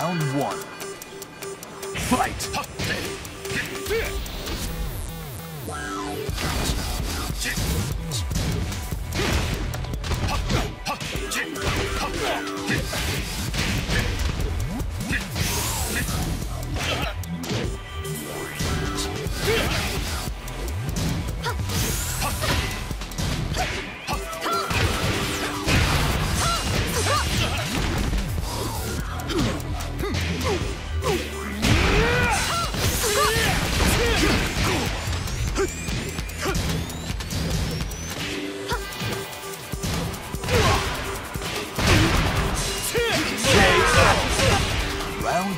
Round one. Fight! KO.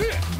KO.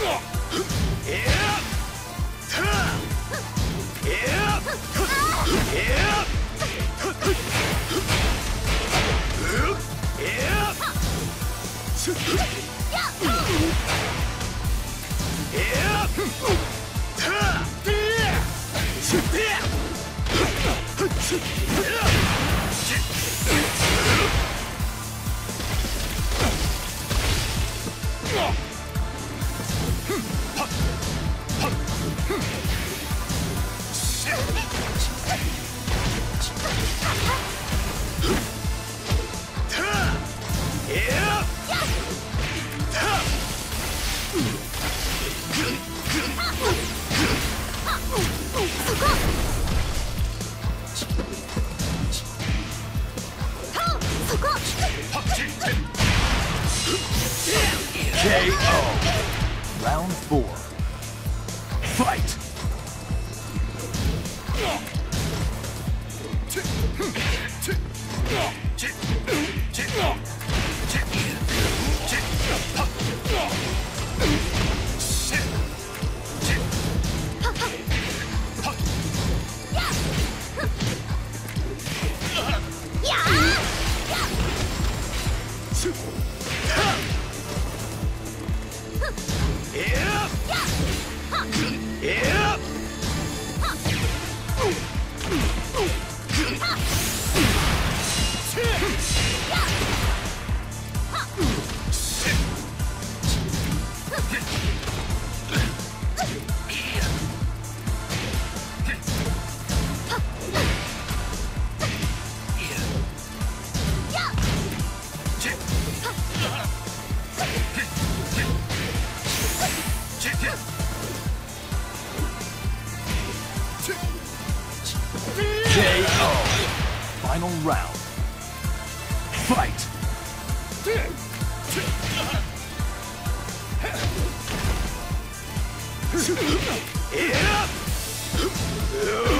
Yeah! KO.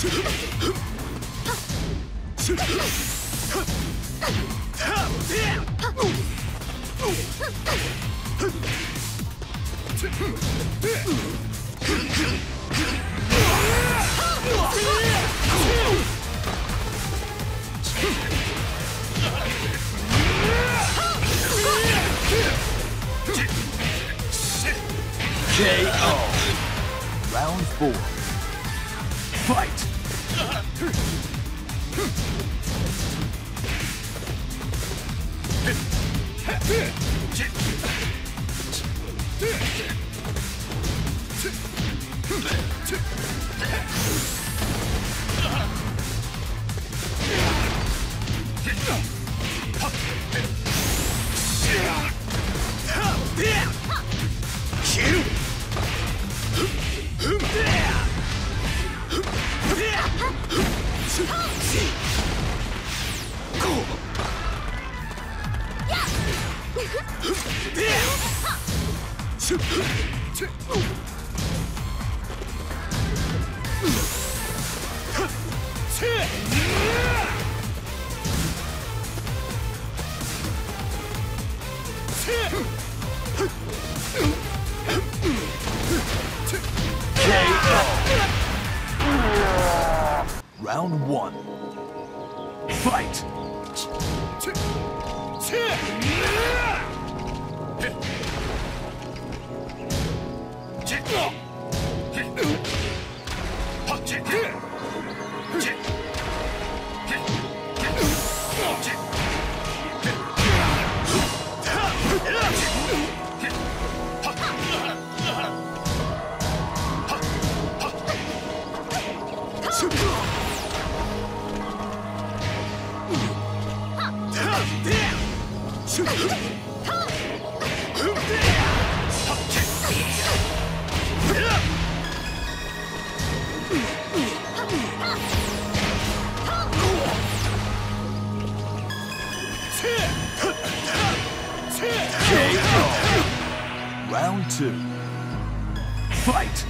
Shoot! Fight! Round two. Fight!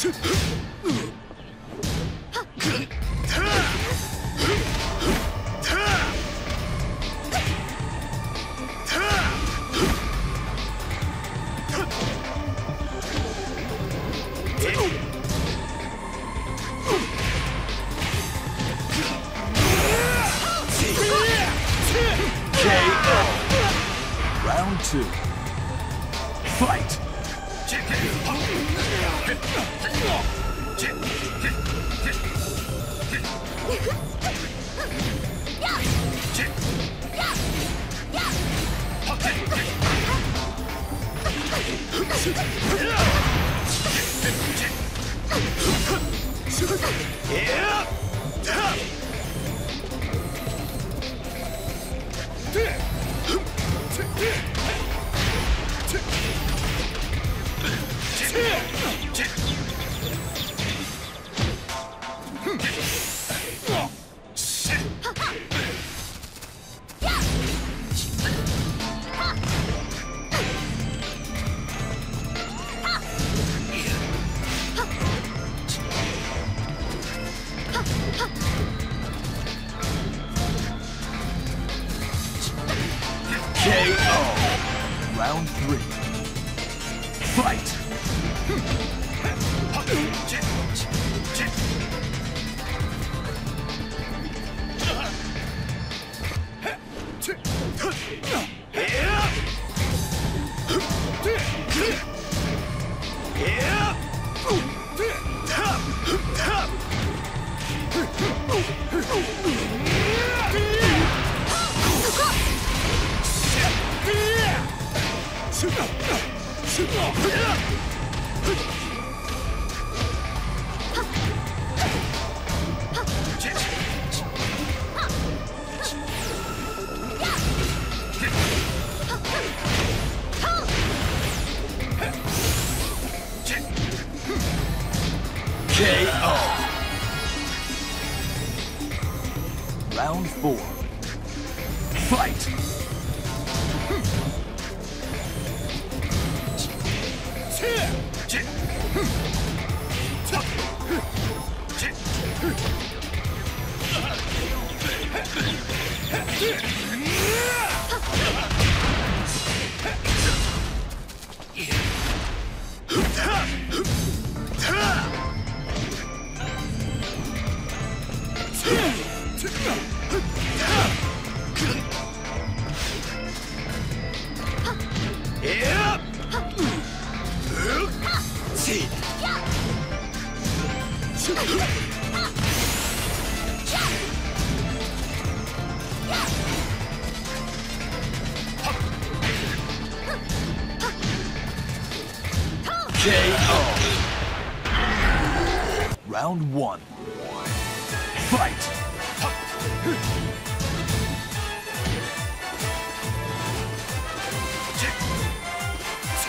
Shoot!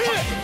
KO.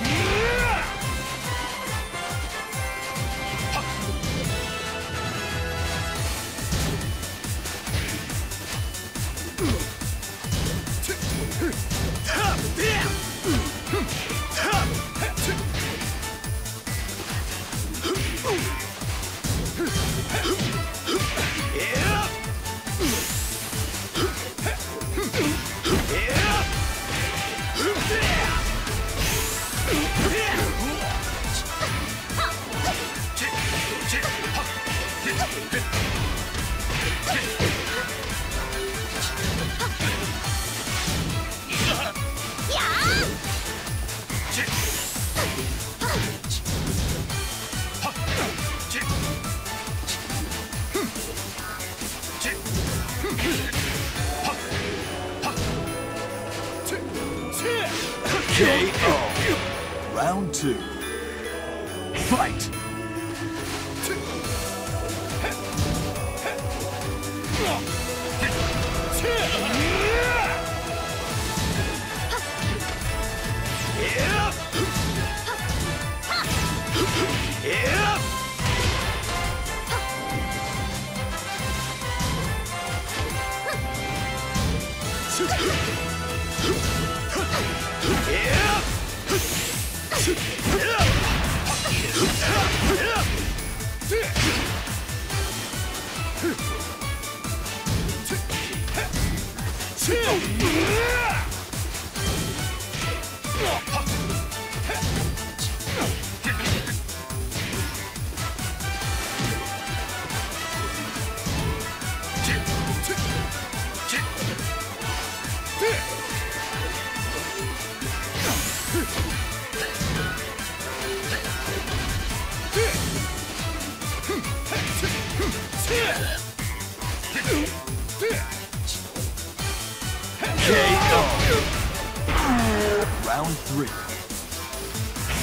Three.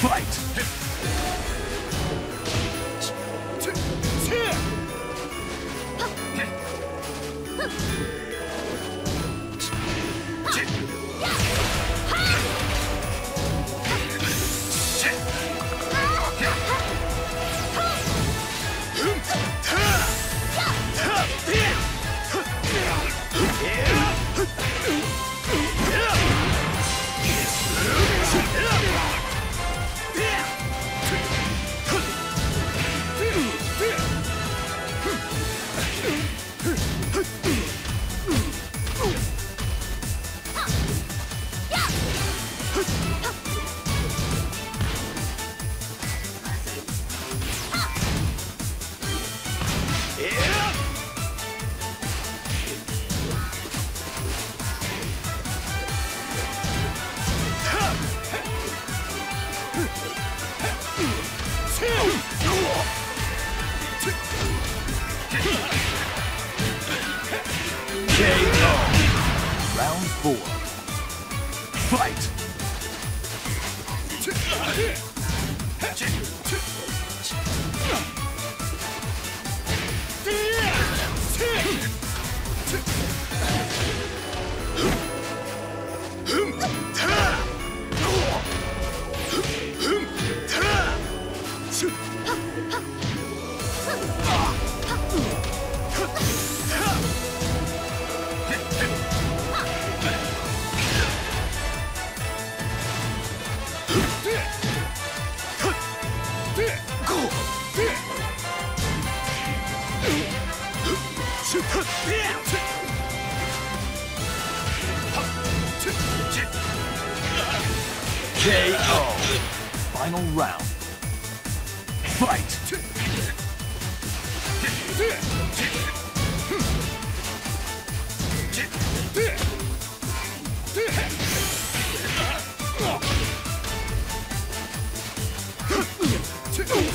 Fight! KO.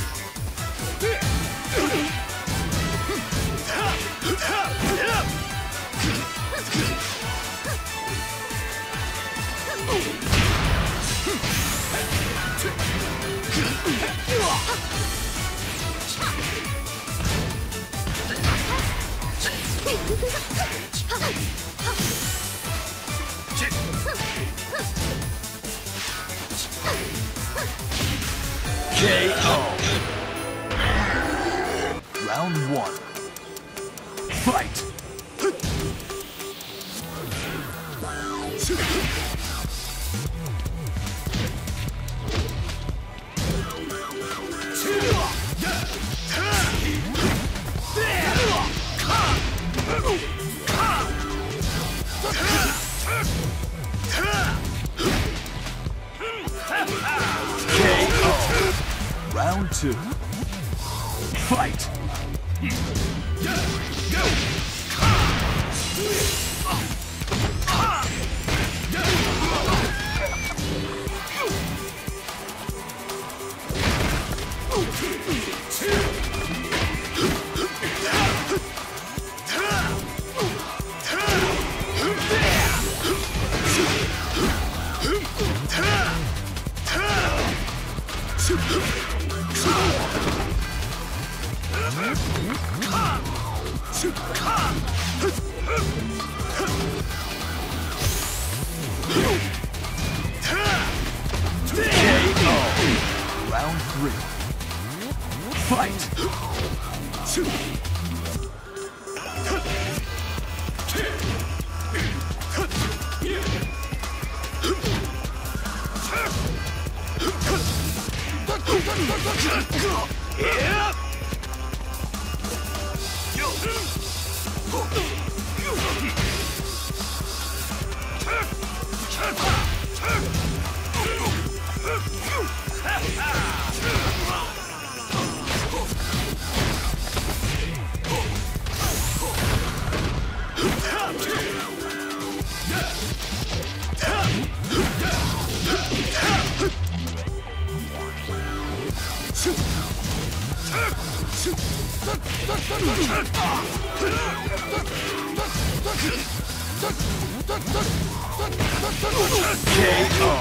KO.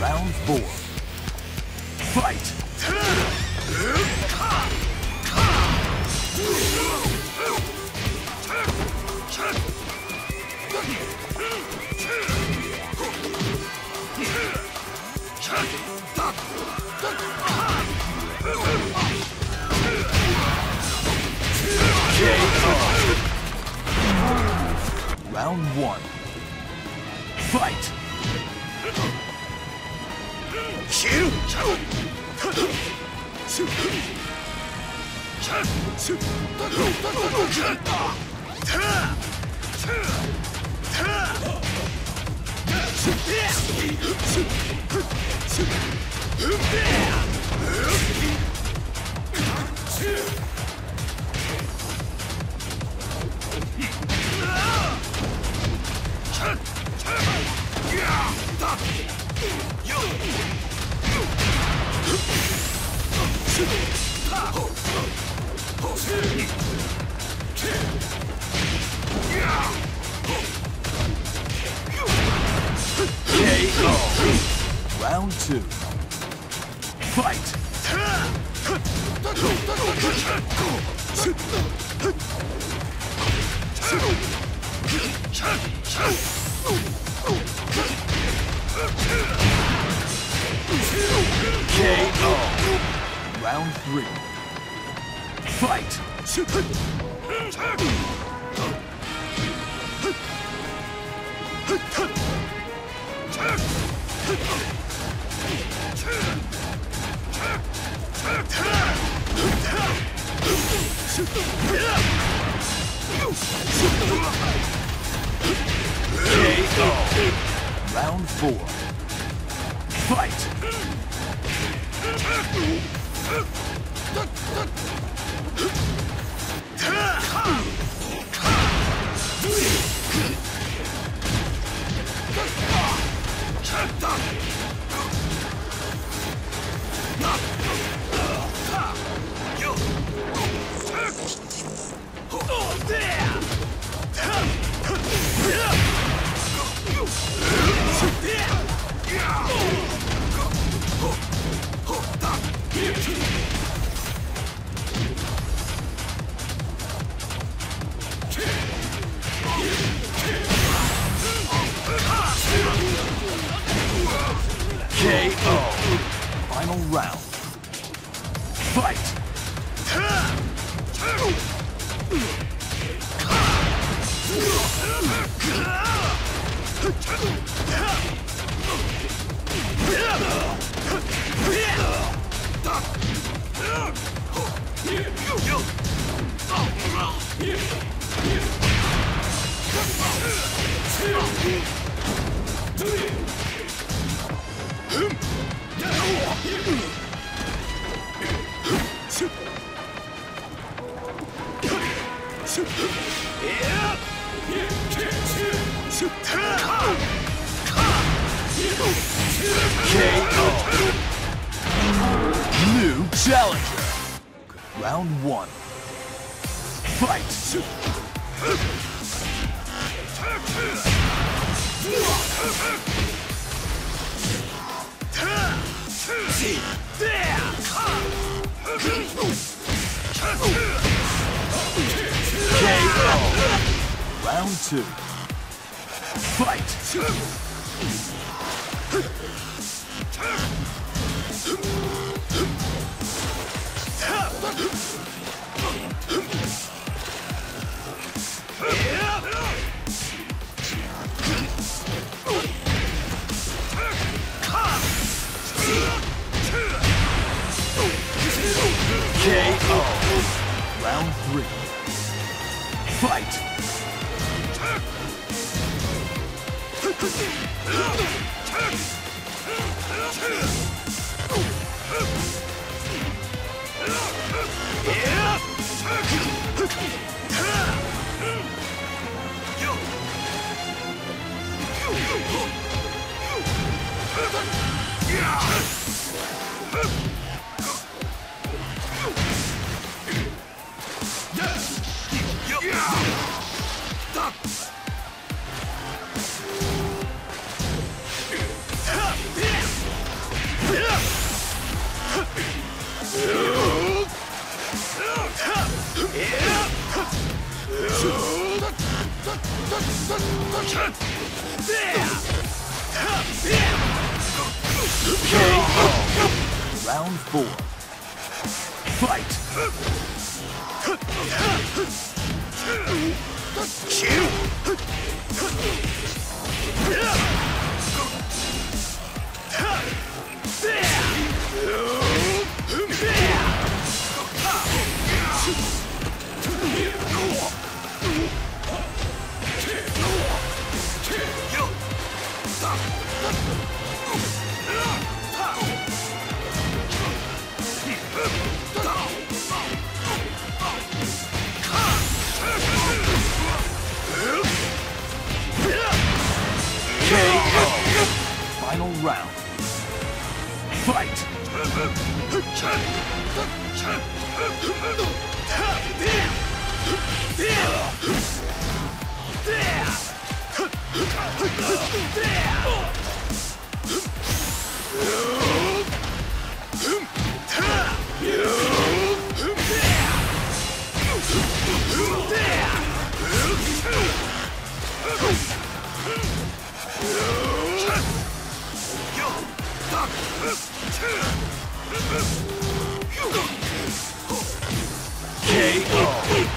Round four. KO. Round four. Fight! KO.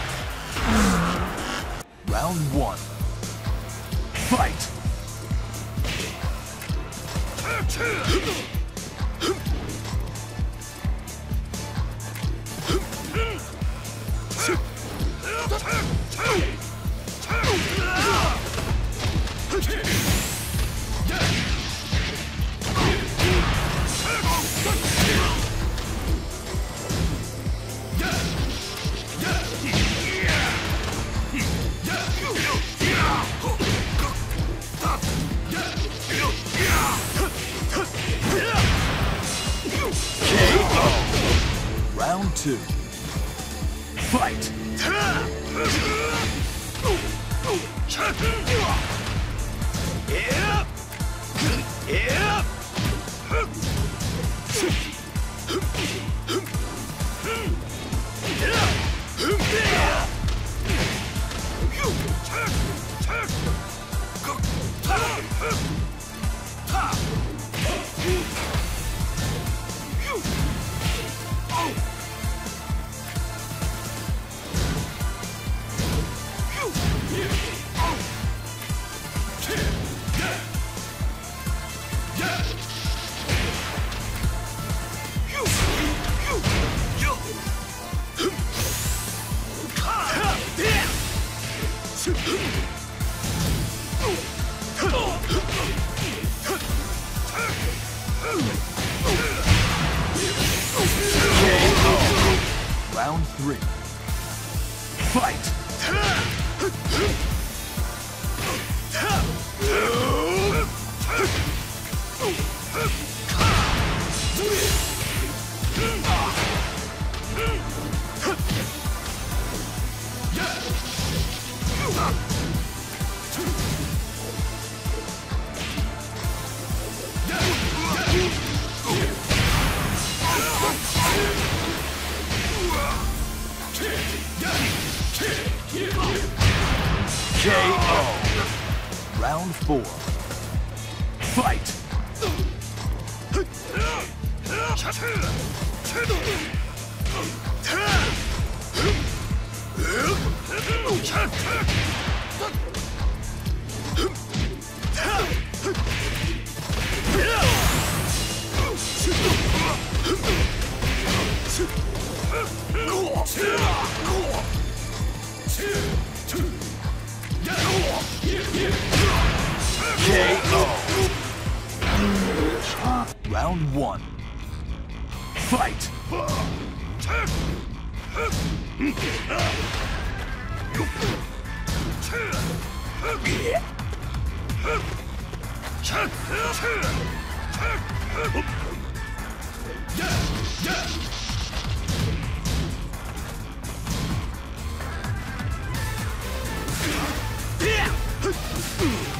KO. Round four. Fight. KO. Round one. Fight! Yeah! Hmm.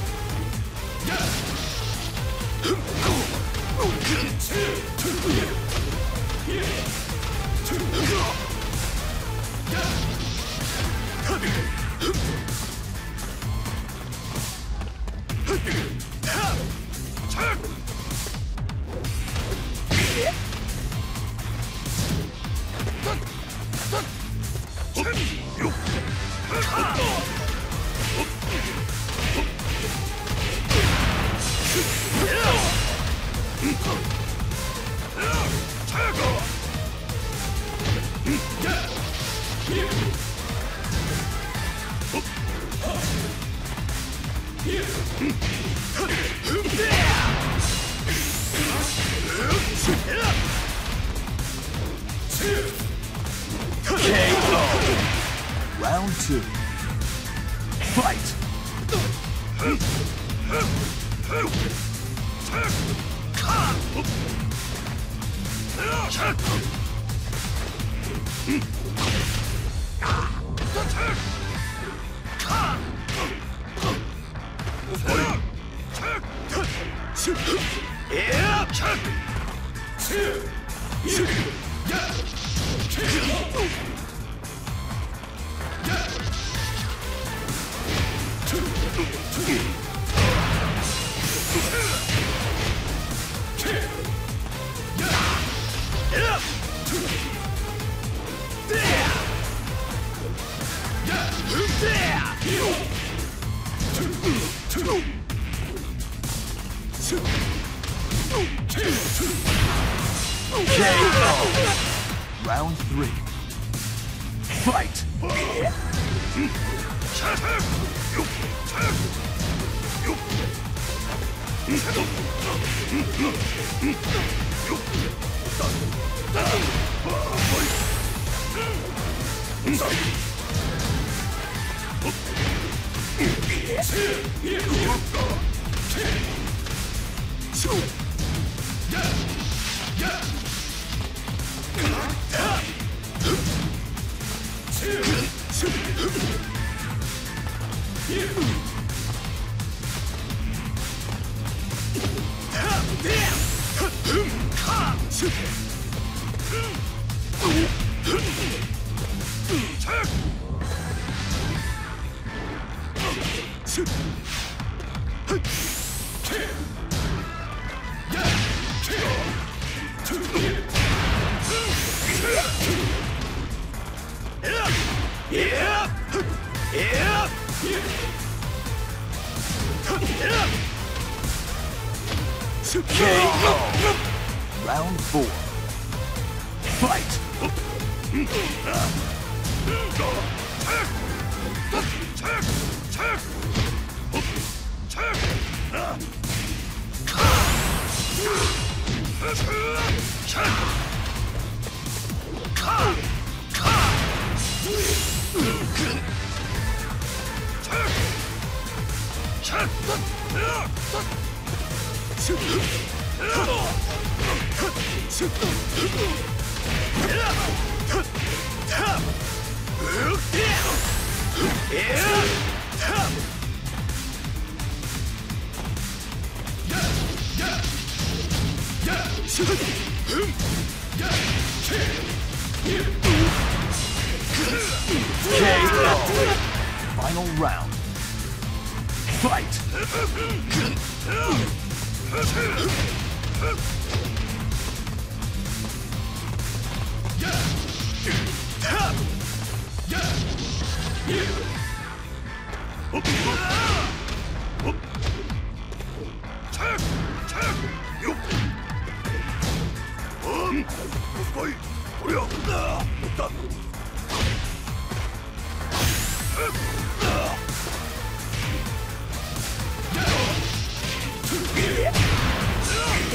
Final round. Fight!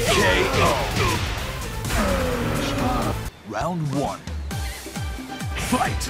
KO. Round one. Fight!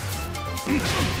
Thanks.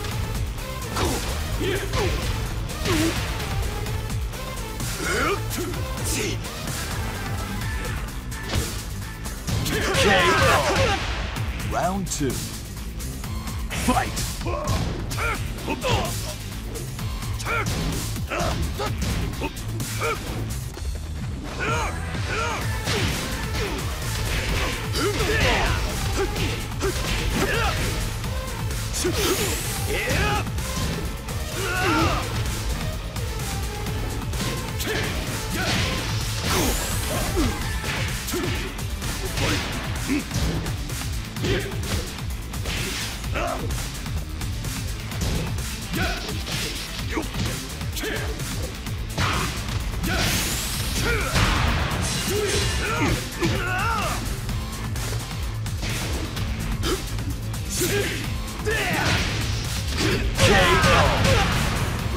Round two. Fight! K.O.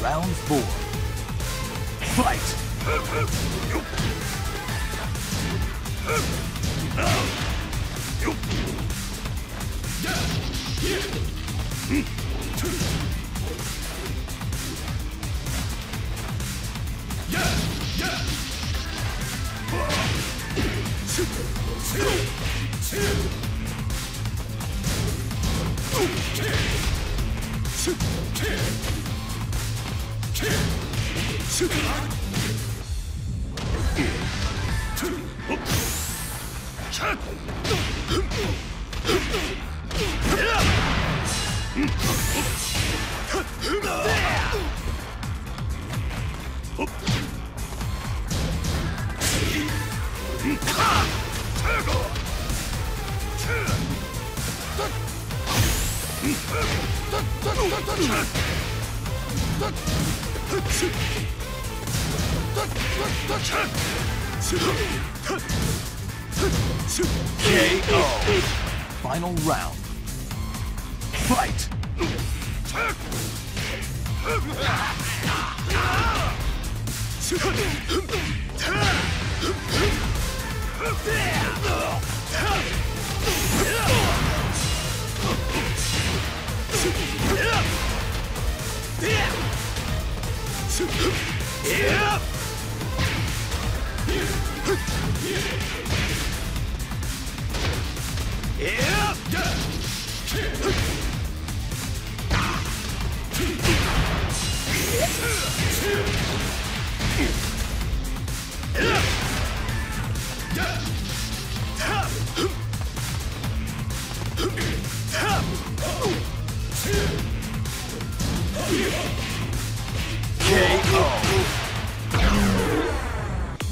Round four. Fight! Shoot! っ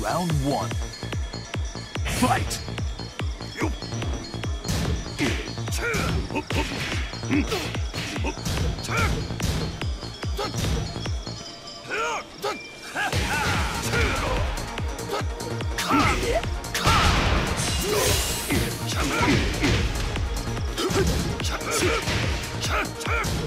Round one. Fight. KO.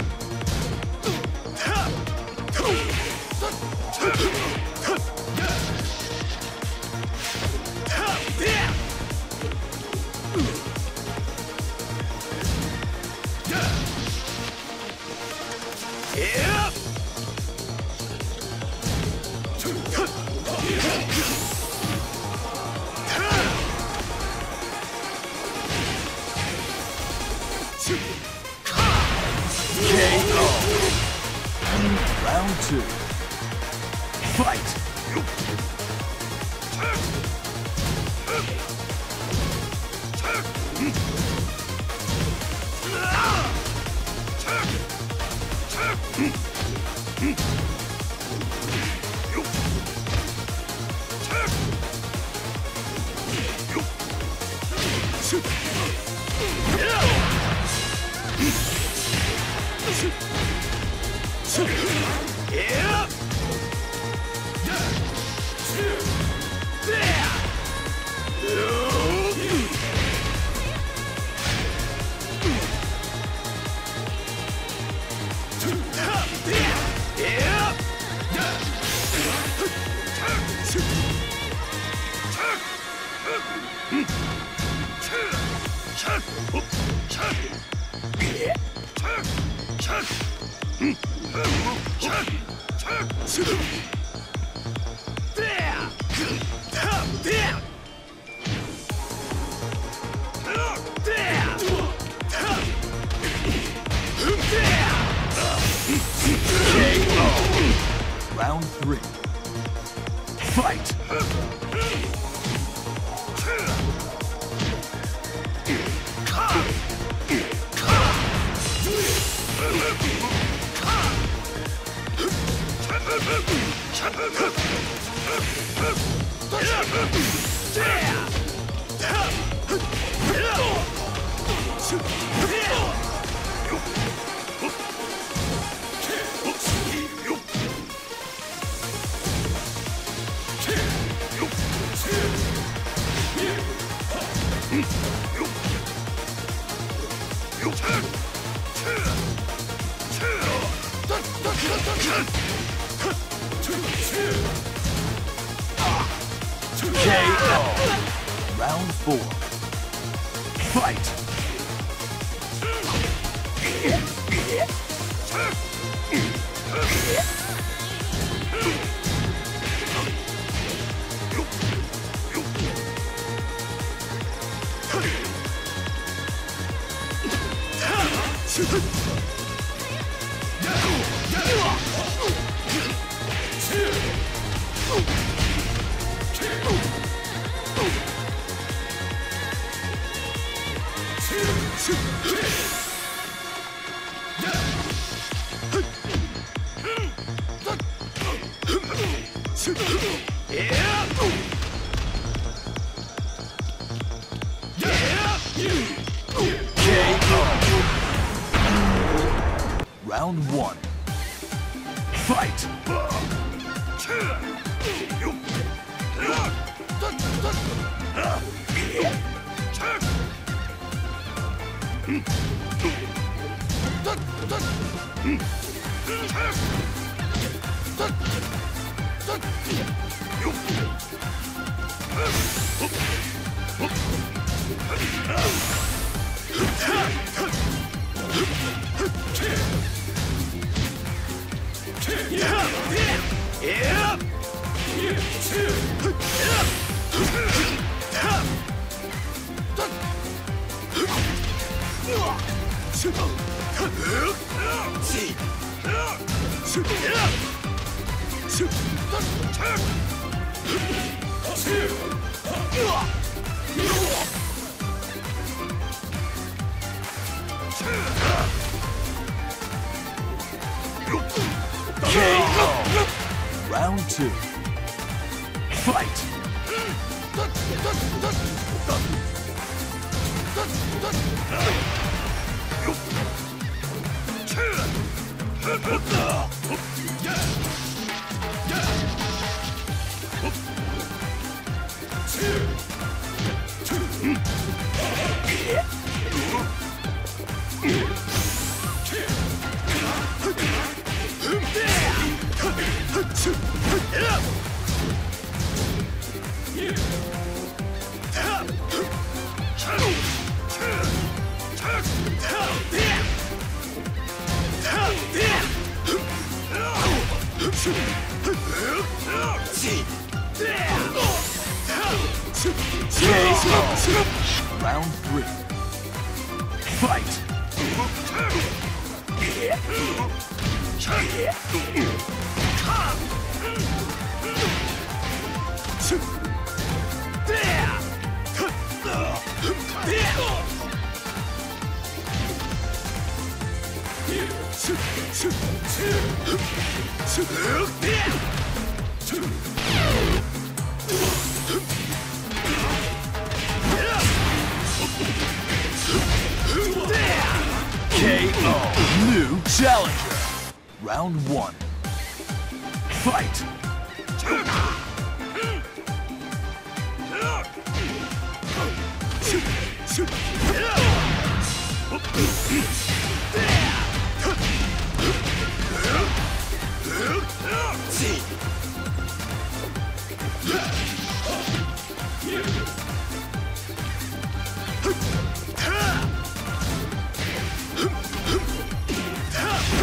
Huh? Round two. Fight! Yeah! KO. Round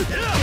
Yeah!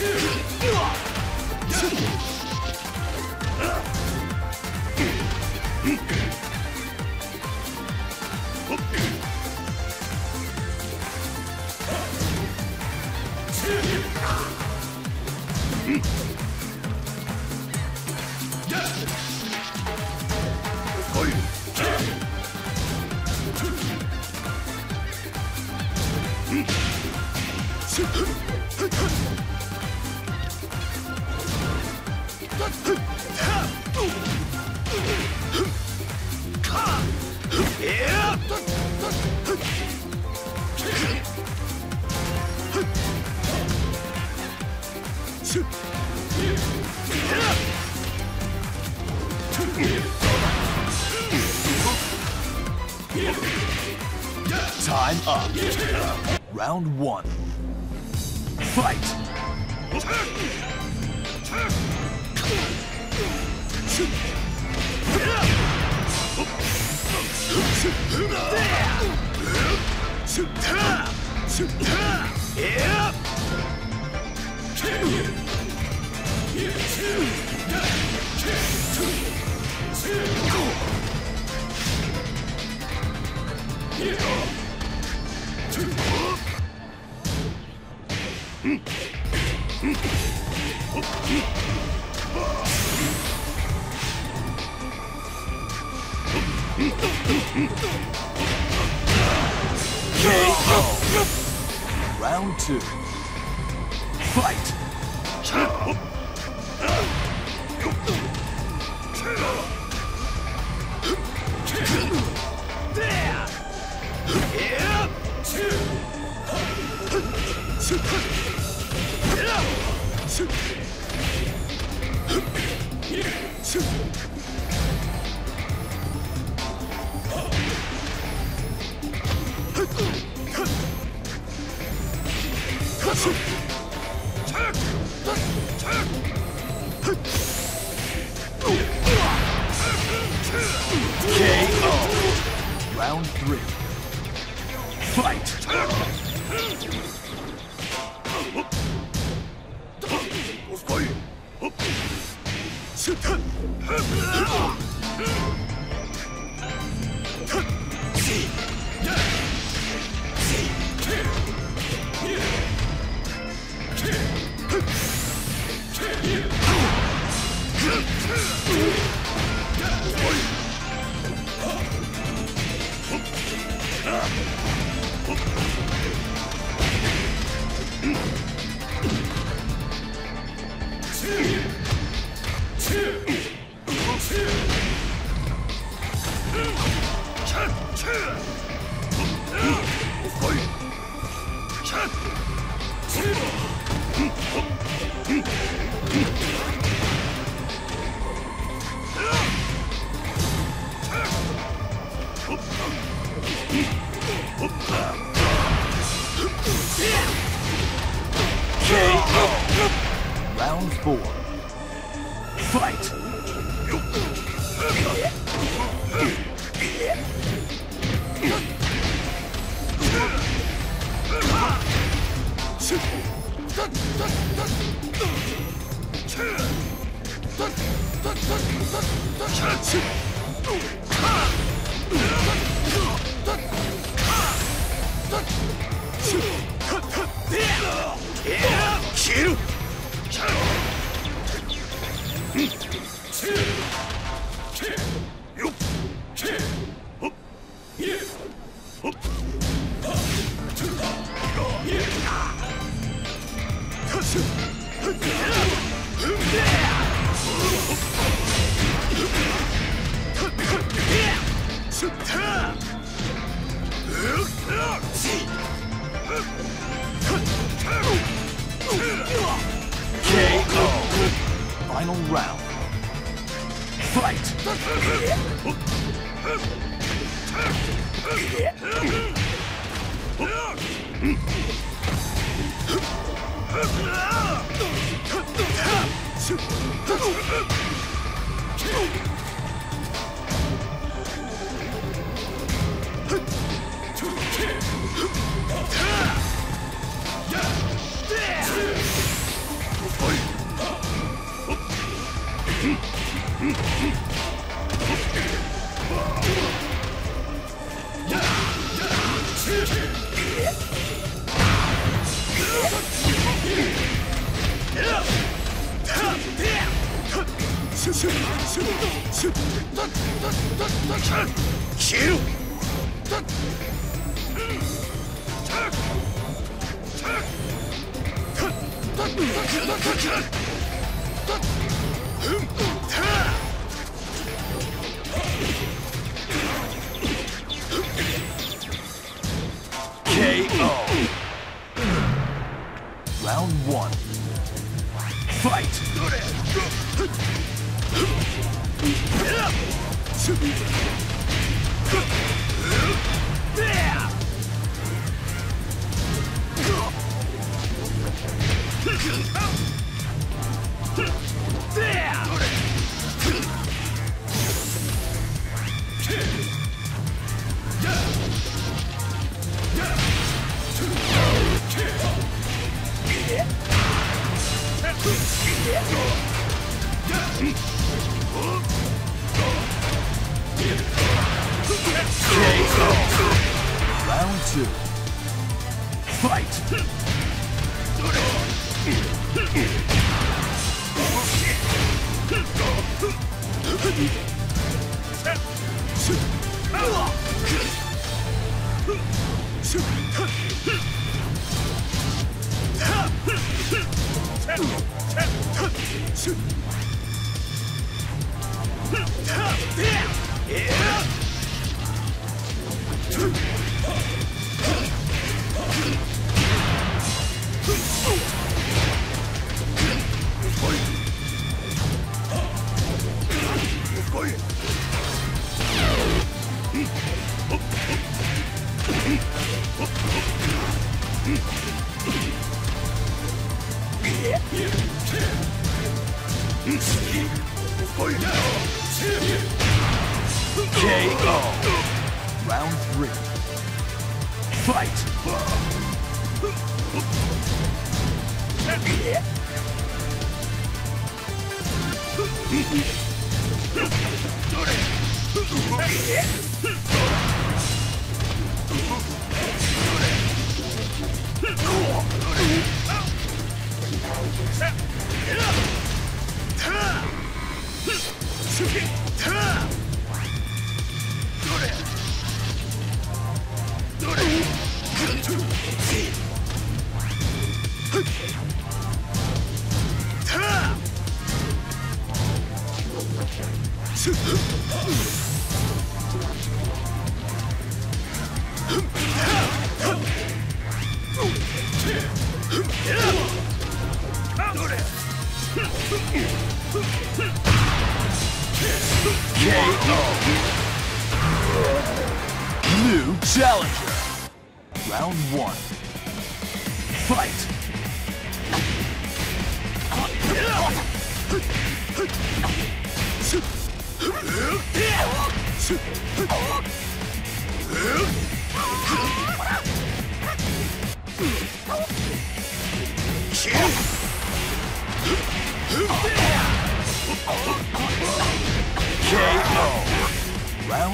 Two! KO!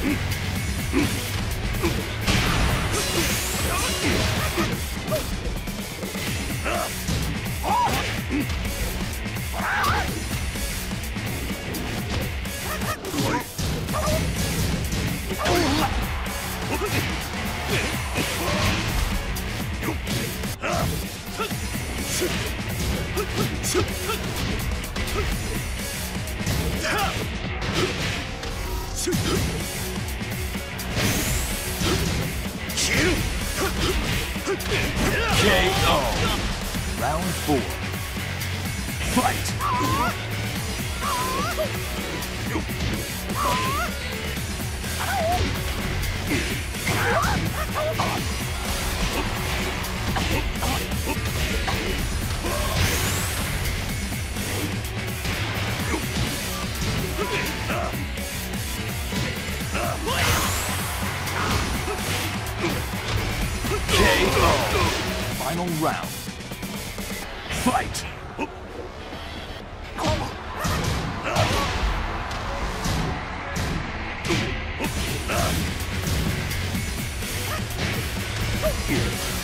KO. KO.